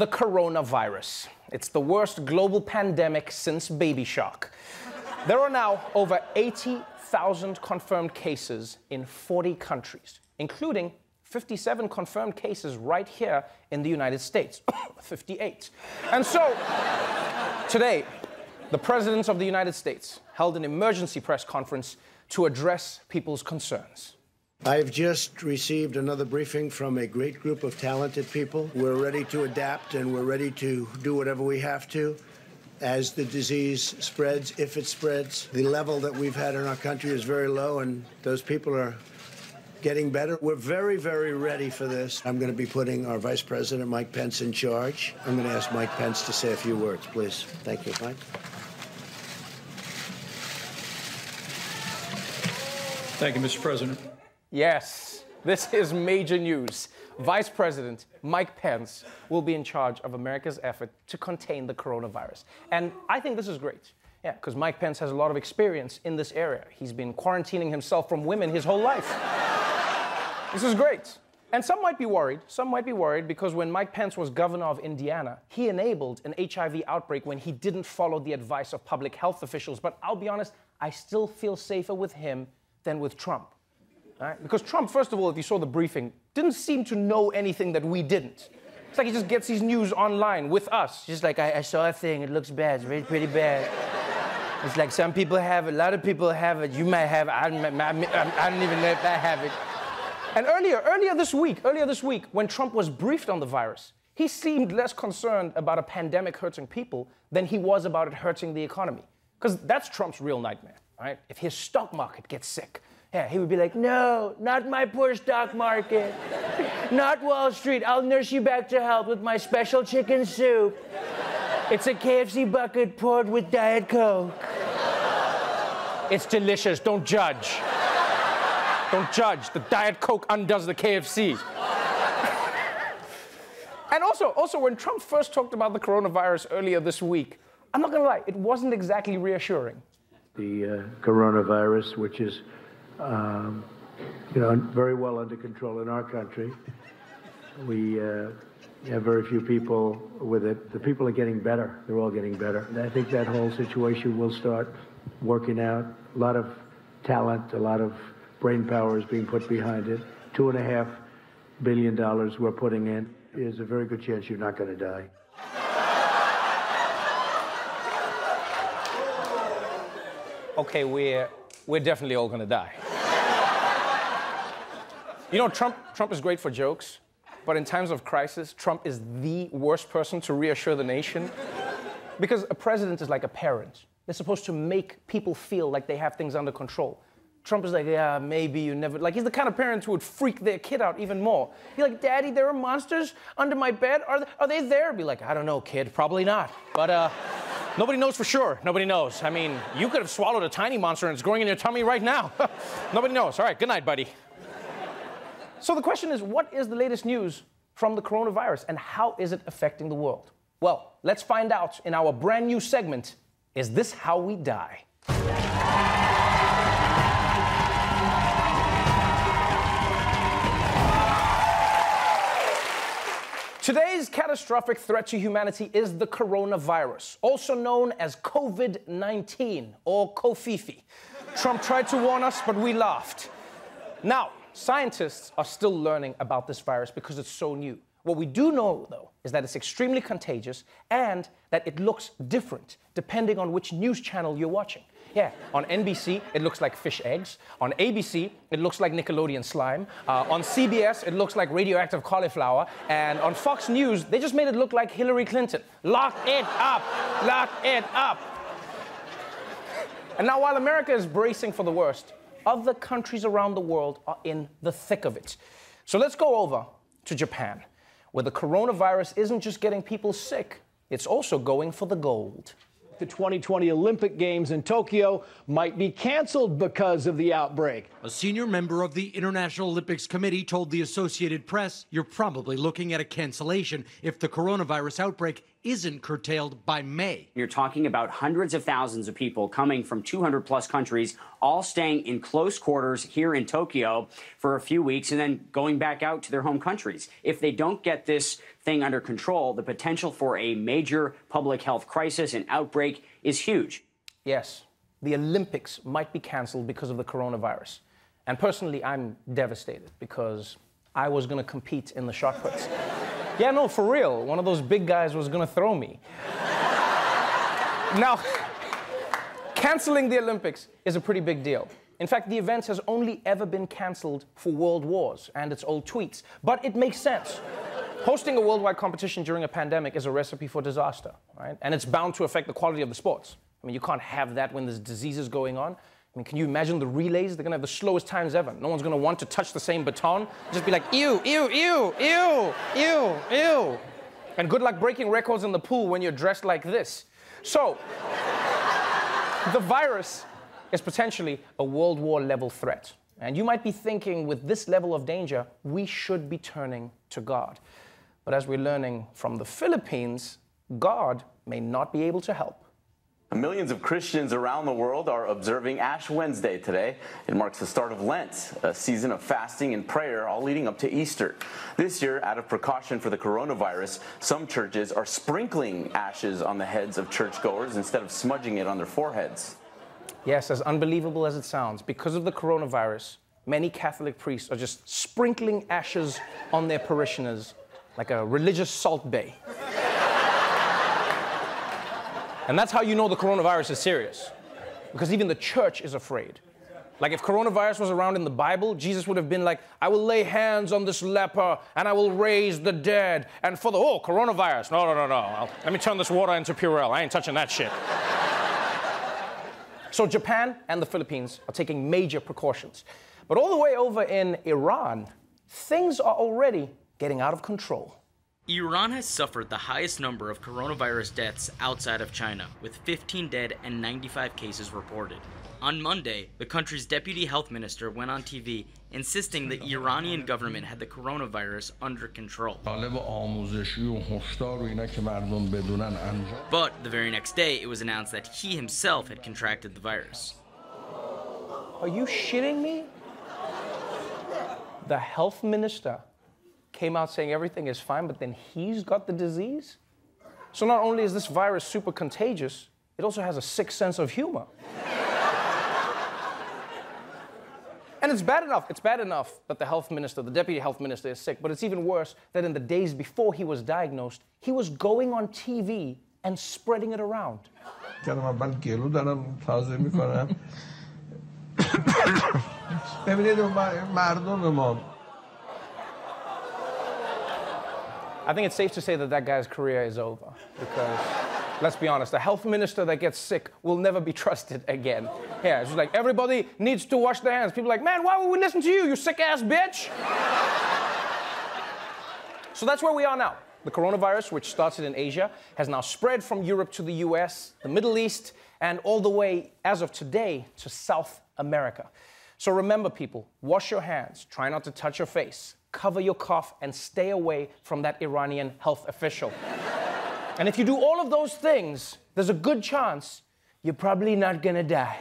the coronavirus. It's the worst global pandemic since Baby Shark. There are now over 80,000 confirmed cases in 40 countries, including 57 confirmed cases right here in the United States. 58. And so, today, the President of the United States held an emergency press conference to address people's concerns. I've just received another briefing from a great group of talented people. We're ready to adapt and we're ready to do whatever we have to as the disease spreads, if it spreads. The level that we've had in our country is very low, and those people are getting better. We're very, very ready for this. I'm going to be putting our Vice President, Mike Pence, in charge. I'm going to ask Mike Pence to say a few words, please. Thank you, Mike. Thank you, Mr. President. Yes, this is major news. Vice President Mike Pence will be in charge of America's effort to contain the coronavirus. And I think this is great. Yeah, because Mike Pence has a lot of experience in this area. He's been quarantining himself from women his whole life. this is great. And some might be worried. Some might be worried because when Mike Pence was governor of Indiana, he enabled an HIV outbreak when he didn't follow the advice of public health officials. But I'll be honest, I still feel safer with him than with Trump. Right? Because Trump, first of all, if you saw the briefing, didn't seem to know anything that we didn't. It's like he just gets his news online with us. Just like, I, I saw a thing, it looks bad, it's really pretty bad. It's like some people have it, a lot of people have it, you might have it, I I, I don't even know if I have it. And earlier, earlier this week, earlier this week, when Trump was briefed on the virus, he seemed less concerned about a pandemic hurting people than he was about it hurting the economy. Because that's Trump's real nightmare, right? If his stock market gets sick, yeah, he would be like, no, not my poor stock market. not Wall Street. I'll nurse you back to health with my special chicken soup. It's a KFC bucket poured with Diet Coke. It's delicious. Don't judge. Don't judge. The Diet Coke undoes the KFC. and also, also, when Trump first talked about the coronavirus earlier this week, I'm not gonna lie, it wasn't exactly reassuring. The uh, coronavirus, which is um, you know, very well under control in our country. We uh, have very few people with it. The people are getting better. They're all getting better. And I think that whole situation will start working out. A lot of talent, a lot of brain power is being put behind it. Two and a half billion dollars we're putting in. There's a very good chance you're not going to die. Okay, we're, we're definitely all going to die. You know, Trump, Trump is great for jokes, but in times of crisis, Trump is the worst person to reassure the nation. Because a president is like a parent. They're supposed to make people feel like they have things under control. Trump is like, yeah, maybe you never. Like, he's the kind of parent who would freak their kid out even more. Be like, Daddy, there are monsters under my bed. Are, they, are they there? Be like, I don't know, kid. Probably not. But, uh, nobody knows for sure. Nobody knows. I mean, you could have swallowed a tiny monster and it's growing in your tummy right now. nobody knows. All right, good night, buddy. So the question is what is the latest news from the coronavirus and how is it affecting the world? Well, let's find out in our brand new segment Is This How We Die? Today's catastrophic threat to humanity is the coronavirus, also known as COVID 19 or Covfefe. Trump tried to warn us, but we laughed. Now, Scientists are still learning about this virus because it's so new. What we do know, though, is that it's extremely contagious and that it looks different depending on which news channel you're watching. Yeah, on NBC, it looks like fish eggs. On ABC, it looks like Nickelodeon slime. Uh, on CBS, it looks like radioactive cauliflower. And on Fox News, they just made it look like Hillary Clinton. Lock it up! Lock it up! And now, while America is bracing for the worst, other countries around the world are in the thick of it. So let's go over to Japan, where the coronavirus isn't just getting people sick, it's also going for the gold. The 2020 Olympic Games in Tokyo might be canceled because of the outbreak. A senior member of the International Olympics Committee told the Associated Press, You're probably looking at a cancellation if the coronavirus outbreak isn't curtailed by May. You're talking about hundreds of thousands of people coming from 200 plus countries, all staying in close quarters here in Tokyo for a few weeks and then going back out to their home countries. If they don't get this thing under control, the potential for a major public health crisis and outbreak is huge. Yes, the Olympics might be canceled because of the coronavirus. And personally, I'm devastated because I was going to compete in the shot puts. Yeah, no, for real. One of those big guys was going to throw me. now, canceling the Olympics is a pretty big deal. In fact, the event has only ever been canceled for world wars and its old tweets. But it makes sense. Hosting a worldwide competition during a pandemic is a recipe for disaster, right? And it's bound to affect the quality of the sports. I mean, you can't have that when there's diseases going on. I mean, can you imagine the relays? They're gonna have the slowest times ever. No one's gonna want to touch the same baton. Just be like, ew, ew, ew, ew, ew, ew. And good luck breaking records in the pool when you're dressed like this. So, the virus is potentially a World War level threat. And you might be thinking, with this level of danger, we should be turning to God. But as we're learning from the Philippines, God may not be able to help. Millions of Christians around the world are observing Ash Wednesday today. It marks the start of Lent, a season of fasting and prayer, all leading up to Easter. This year, out of precaution for the coronavirus, some churches are sprinkling ashes on the heads of churchgoers instead of smudging it on their foreheads. Yes, as unbelievable as it sounds, because of the coronavirus, many Catholic priests are just sprinkling ashes on their parishioners like a religious Salt Bae. And that's how you know the coronavirus is serious. Because even the church is afraid. Like if coronavirus was around in the Bible, Jesus would have been like, I will lay hands on this leper and I will raise the dead. And for the, oh, coronavirus. No, no, no, no. I'll, let me turn this water into Purell. I ain't touching that shit. so Japan and the Philippines are taking major precautions. But all the way over in Iran, things are already getting out of control. Iran has suffered the highest number of coronavirus deaths outside of China, with 15 dead and 95 cases reported. On Monday, the country's deputy health minister went on TV insisting the Iranian government had the coronavirus under control. But the very next day, it was announced that he himself had contracted the virus. Are you shitting me? The health minister came out saying everything is fine, but then he's got the disease? So not only is this virus super contagious, it also has a sick sense of humor. and it's bad enough, it's bad enough that the health minister, the deputy health minister is sick, but it's even worse that in the days before he was diagnosed, he was going on TV and spreading it around. I think it's safe to say that that guy's career is over because, let's be honest, a health minister that gets sick will never be trusted again. Yeah, it's like everybody needs to wash their hands. People are like, man, why would we listen to you, you sick ass bitch? so that's where we are now. The coronavirus, which started in Asia, has now spread from Europe to the US, the Middle East, and all the way, as of today, to South America. So remember, people, wash your hands, try not to touch your face, cover your cough, and stay away from that Iranian health official. and if you do all of those things, there's a good chance you're probably not gonna die.